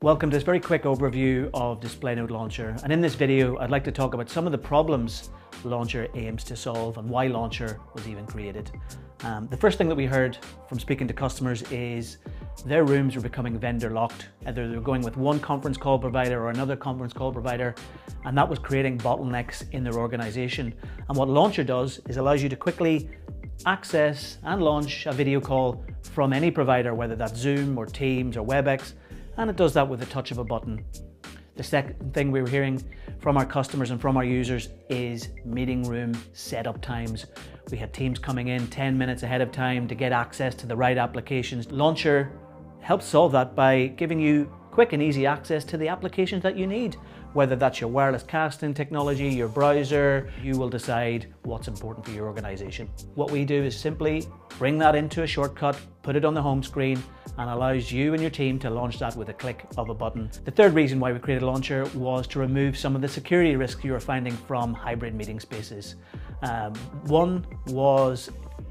Welcome to this very quick overview of DisplayNote Launcher. And in this video, I'd like to talk about some of the problems Launcher aims to solve and why Launcher was even created. Um, the first thing that we heard from speaking to customers is their rooms were becoming vendor locked. Either they're going with one conference call provider or another conference call provider, and that was creating bottlenecks in their organization. And what Launcher does is allows you to quickly access and launch a video call from any provider, whether that's Zoom or Teams or WebEx, and it does that with the touch of a button. The second thing we were hearing from our customers and from our users is meeting room setup times. We had teams coming in 10 minutes ahead of time to get access to the right applications. Launcher helps solve that by giving you quick and easy access to the applications that you need. Whether that's your wireless casting technology, your browser, you will decide what's important for your organization. What we do is simply bring that into a shortcut, put it on the home screen, and allows you and your team to launch that with a click of a button. The third reason why we created a Launcher was to remove some of the security risks you were finding from hybrid meeting spaces. Um, one was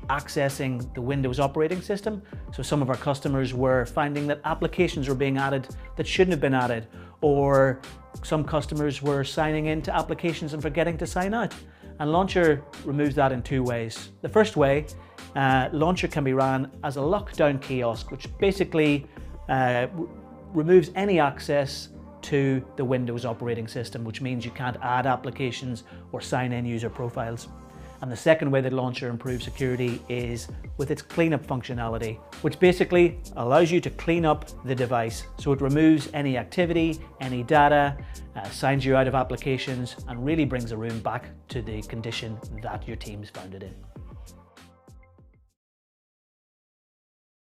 accessing the Windows operating system. So some of our customers were finding that applications were being added that shouldn't have been added, or some customers were signing into applications and forgetting to sign out. And Launcher removes that in two ways. The first way, uh, Launcher can be ran as a lockdown kiosk, which basically uh, removes any access to the Windows operating system, which means you can't add applications or sign in user profiles. And the second way that Launcher improves security is with its cleanup functionality, which basically allows you to clean up the device. So it removes any activity, any data, uh, signs you out of applications, and really brings a room back to the condition that your team's found it in.